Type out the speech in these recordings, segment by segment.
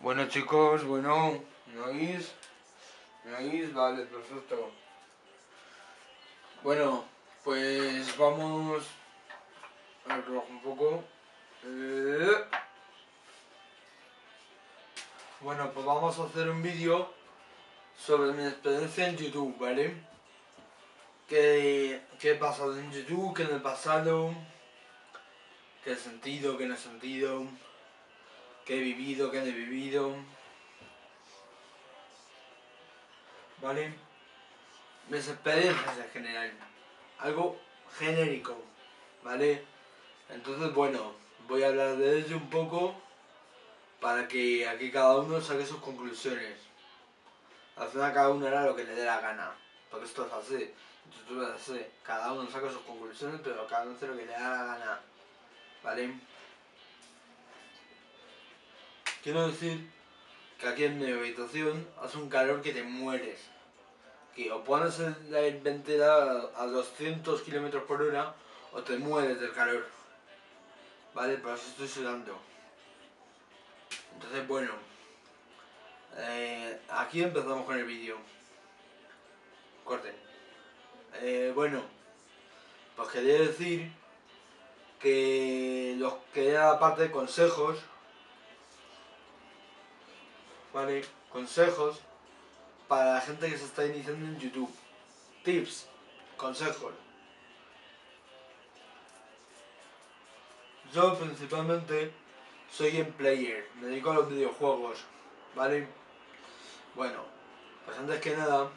Bueno chicos, bueno, ¿me oís? ¿Me oís? Vale, perfecto. Bueno, pues vamos a ver, un poco. Eh. Bueno, pues vamos a hacer un vídeo sobre mi experiencia en YouTube, ¿vale? ¿Qué, qué he pasado en YouTube? ¿Qué me he pasado? ¿Qué he sentido? ¿Qué no he sentido? ¿Qué he vivido? ¿Qué no he vivido? ¿Vale? Mis experiencias en general. Algo genérico, ¿vale? Entonces, bueno, voy a hablar de ello un poco para que aquí cada uno saque sus conclusiones. Al final cada uno hará lo que le dé la gana, porque esto es así. YouTube es así. Cada uno saca sus conclusiones, pero cada uno hace lo que le da la gana. ¿Vale? Quiero decir que aquí en mi habitación hace un calor que te mueres. Que o pones el ventilador a 200 km por hora o te mueres del calor. ¿Vale? Por eso estoy sudando. Entonces, bueno. Eh, aquí empezamos con el vídeo. Corten. Eh, bueno. Pues quería decir que los que era parte de consejos ¿vale? Consejos para la gente que se está iniciando en YouTube. Tips, consejos. Yo principalmente soy en player, me dedico a los videojuegos, ¿vale? Bueno, pues antes que nada,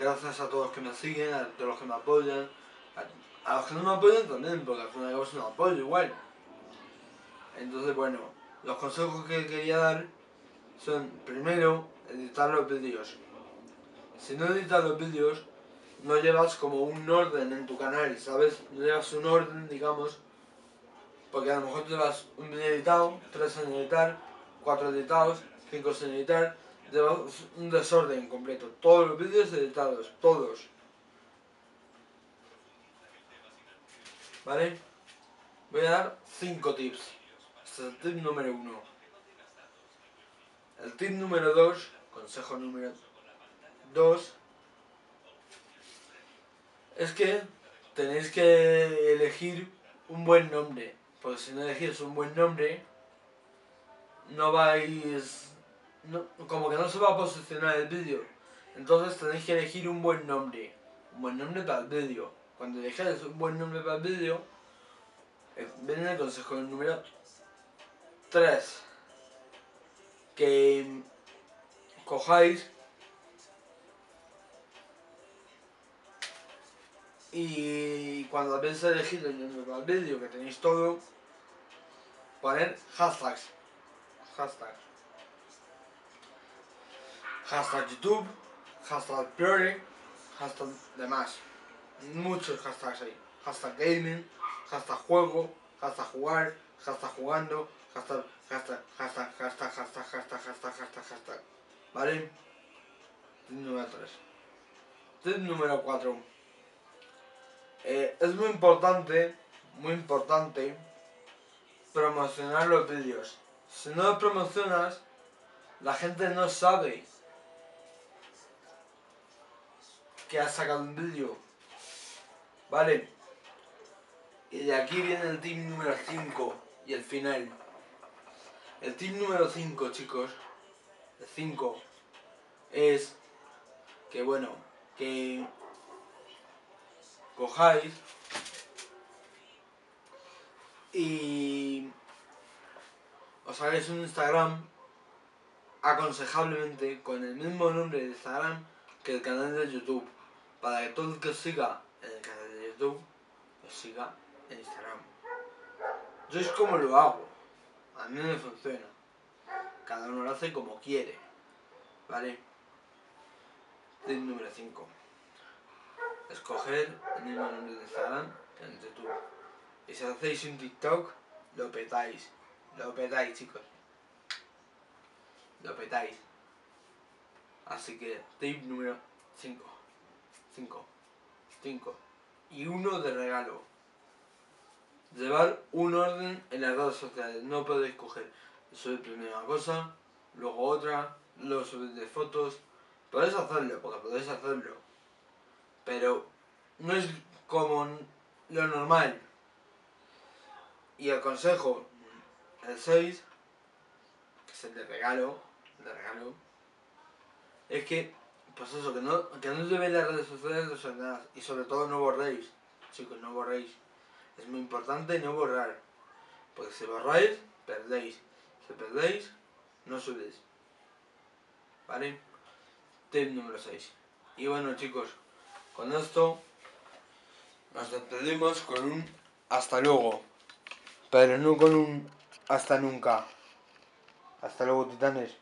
gracias a todos los que me siguen, a todos los que me apoyan, a, los que no me apoyan también, porque al final es un apoyo igual. Entonces, bueno, los consejos que quería dar son, primero, editar los vídeos. Si no editas los vídeos, no llevas como un orden en tu canal, ¿sabes? No llevas un orden, digamos, porque a lo mejor llevas un vídeo editado, tres en editar, cuatro editados, cinco sin editar, llevas un desorden completo. Todos los vídeos editados, todos. ¿Vale? Voy a dar cinco tips. Este es el tip número uno. El tip número 2, consejo número 2, es que tenéis que elegir un buen nombre. Porque si no elegís un buen nombre, no vais... como que no se va a posicionar el vídeo. Entonces tenéis que elegir un buen nombre. Un buen nombre para el vídeo. Cuando elegís un buen nombre para el vídeo, eh, viene el consejo número 3 que cojáis y cuando habéis elegido el vídeo que tenéis todo poner hashtags. Hashtag hashtag youtube hashtag priori hashtag demás. Muchos hashtags ahí hashtag gaming hashtag juego hashtag jugar hashtag jugando hashtag hashtag, hashtag, hashtag, hashtag, hashtag, hashtag, hashtag, hashtag. ¿Vale? Tip número 3. Tip número 4. Eh, es muy importante, muy importante, promocionar los vídeos. Si no los promocionas, la gente no sabe que has sacado un vídeo. ¿Vale? Y de aquí viene el tip número 5 y el final. El tip número 5, chicos, el 5, es que, bueno, que cojáis y os hagáis un Instagram aconsejablemente con el mismo nombre de Instagram que el canal de YouTube para que todo el que os siga en el canal de YouTube os siga en Instagram. Yo es como lo hago. A mí me funciona. Cada uno lo hace como quiere. ¿Vale? Tip número 5. Escoger el mismo nombre de Instagram que en YouTube. Y si hacéis un TikTok, lo petáis. Lo petáis, chicos. Lo petáis. Así que tip número 5. 5. 5. Y uno de regalo. Llevar un orden en las redes sociales. No podéis coger. Eso es primera cosa. luego otra, luego subir de fotos. Podéis hacerlo, porque podéis hacerlo. Pero no es como lo normal. Y el consejo, el 6, que es el de regalo, el de regalo, es que, pues eso, que no, que no llevéis las redes sociales desordenadas. Y sobre todo no borréis, chicos, no borréis. Es muy importante no borrar. Porque si borráis, perdéis. Si perdéis, no subís. ¿Vale? Tip número 6. Y bueno chicos, con esto nos despedimos con un hasta luego. Pero no con un hasta nunca. Hasta luego titanes.